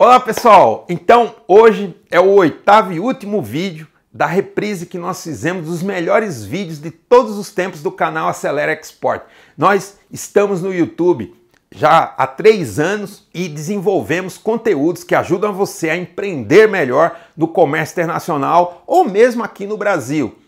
Olá pessoal, então hoje é o oitavo e último vídeo da reprise que nós fizemos dos melhores vídeos de todos os tempos do canal Acelera Export. Nós estamos no YouTube já há três anos e desenvolvemos conteúdos que ajudam você a empreender melhor no comércio internacional ou mesmo aqui no Brasil.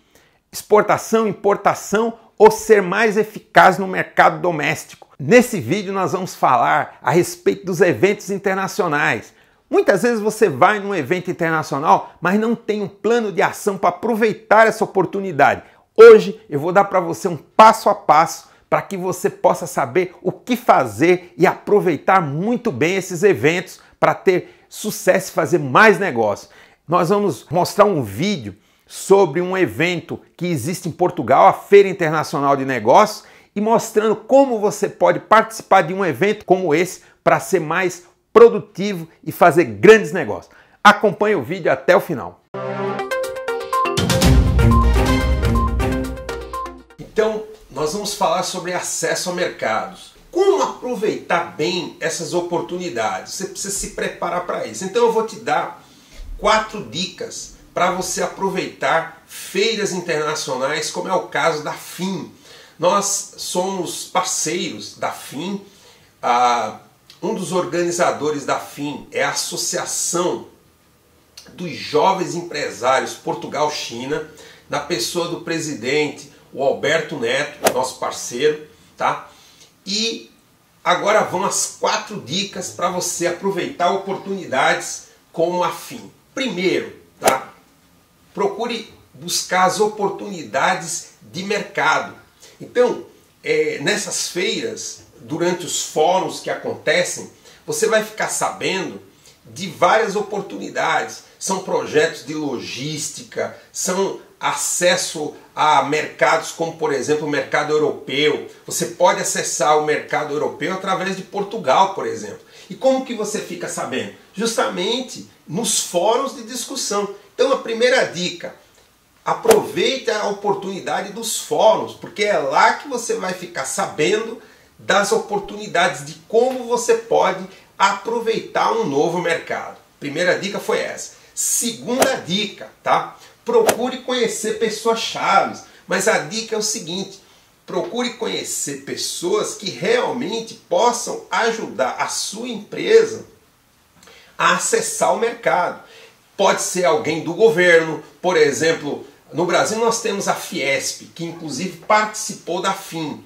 Exportação, importação ou ser mais eficaz no mercado doméstico. Nesse vídeo nós vamos falar a respeito dos eventos internacionais Muitas vezes você vai num evento internacional, mas não tem um plano de ação para aproveitar essa oportunidade. Hoje eu vou dar para você um passo a passo para que você possa saber o que fazer e aproveitar muito bem esses eventos para ter sucesso e fazer mais negócio. Nós vamos mostrar um vídeo sobre um evento que existe em Portugal, a Feira Internacional de Negócios, e mostrando como você pode participar de um evento como esse para ser mais produtivo e fazer grandes negócios. Acompanhe o vídeo até o final. Então, nós vamos falar sobre acesso a mercados. Como aproveitar bem essas oportunidades? Você precisa se preparar para isso. Então, eu vou te dar quatro dicas para você aproveitar feiras internacionais, como é o caso da FIM. Nós somos parceiros da FIM. Ah, um dos organizadores da FIM é a Associação dos Jovens Empresários Portugal-China, na pessoa do presidente, o Alberto Neto, nosso parceiro, tá? E agora vão as quatro dicas para você aproveitar oportunidades como a FIM. Primeiro, tá? Procure buscar as oportunidades de mercado. Então, é, nessas feiras, durante os fóruns que acontecem, você vai ficar sabendo de várias oportunidades. São projetos de logística, são acesso a mercados como, por exemplo, o mercado europeu. Você pode acessar o mercado europeu através de Portugal, por exemplo. E como que você fica sabendo? Justamente nos fóruns de discussão. Então, a primeira dica, aproveite a oportunidade dos fóruns, porque é lá que você vai ficar sabendo das oportunidades de como você pode aproveitar um novo mercado. Primeira dica foi essa. Segunda dica, tá? Procure conhecer pessoas chaves, mas a dica é o seguinte: procure conhecer pessoas que realmente possam ajudar a sua empresa a acessar o mercado. Pode ser alguém do governo, por exemplo, no Brasil nós temos a Fiesp, que inclusive participou da FIM.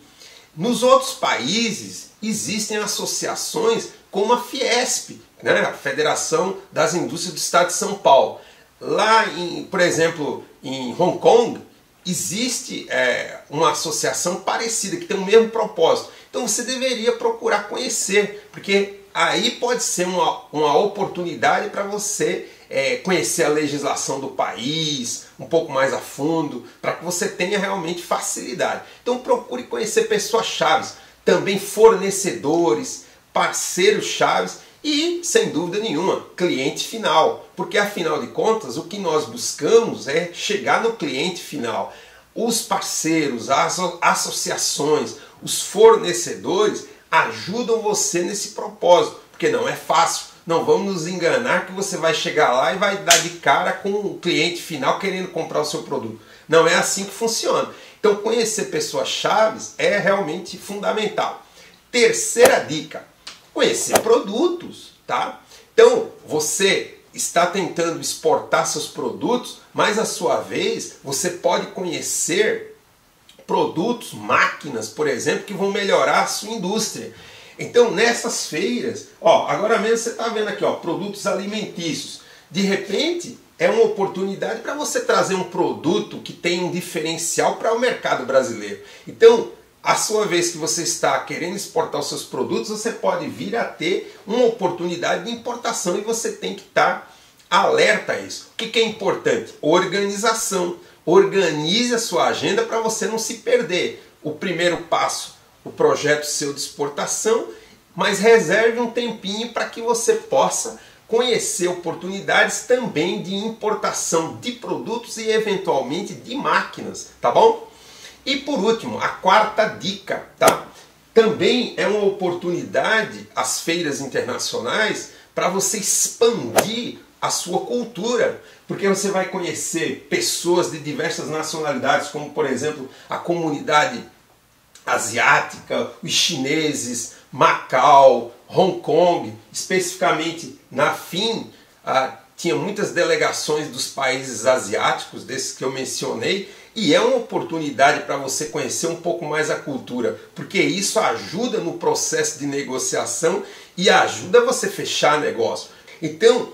Nos outros países existem associações como a Fiesp, né, a Federação das Indústrias do Estado de São Paulo. Lá, em, por exemplo, em Hong Kong, existe é, uma associação parecida, que tem o mesmo propósito. Então você deveria procurar conhecer, porque aí pode ser uma, uma oportunidade para você é, conhecer a legislação do país um pouco mais a fundo, para que você tenha realmente facilidade. Então procure conhecer pessoas chaves, também fornecedores, parceiros chaves e, sem dúvida nenhuma, cliente final. Porque afinal de contas, o que nós buscamos é chegar no cliente final. Os parceiros, as associações, os fornecedores ajudam você nesse propósito, porque não é fácil não vamos nos enganar que você vai chegar lá e vai dar de cara com o cliente final querendo comprar o seu produto. Não é assim que funciona. Então, conhecer pessoas chaves é realmente fundamental. Terceira dica: conhecer produtos, tá? Então, você está tentando exportar seus produtos, mas a sua vez você pode conhecer produtos, máquinas, por exemplo, que vão melhorar a sua indústria. Então nessas feiras, ó, agora mesmo você está vendo aqui, ó, produtos alimentícios. De repente é uma oportunidade para você trazer um produto que tem um diferencial para o mercado brasileiro. Então, a sua vez que você está querendo exportar os seus produtos, você pode vir a ter uma oportunidade de importação e você tem que estar tá alerta a isso. O que, que é importante? Organização. Organize a sua agenda para você não se perder. O primeiro passo o projeto seu de exportação, mas reserve um tempinho para que você possa conhecer oportunidades também de importação de produtos e eventualmente de máquinas, tá bom? E por último, a quarta dica, tá? Também é uma oportunidade as feiras internacionais para você expandir a sua cultura, porque você vai conhecer pessoas de diversas nacionalidades, como por exemplo a comunidade asiática, os chineses, Macau, Hong Kong, especificamente na FIM, ah, tinha muitas delegações dos países asiáticos, desses que eu mencionei, e é uma oportunidade para você conhecer um pouco mais a cultura, porque isso ajuda no processo de negociação e ajuda você fechar negócio. Então,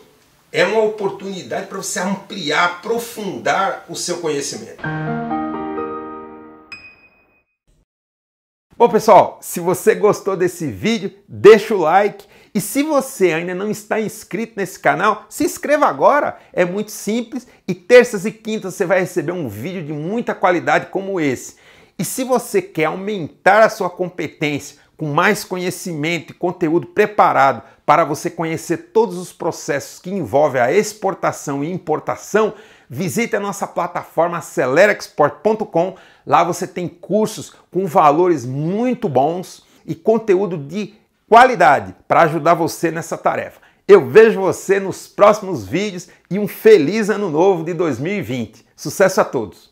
é uma oportunidade para você ampliar, aprofundar o seu conhecimento. Bom, pessoal, se você gostou desse vídeo, deixa o like. E se você ainda não está inscrito nesse canal, se inscreva agora. É muito simples e terças e quintas você vai receber um vídeo de muita qualidade como esse. E se você quer aumentar a sua competência com mais conhecimento e conteúdo preparado para você conhecer todos os processos que envolvem a exportação e importação, visite a nossa plataforma acelerexport.com. Lá você tem cursos com valores muito bons e conteúdo de qualidade para ajudar você nessa tarefa. Eu vejo você nos próximos vídeos e um feliz ano novo de 2020. Sucesso a todos!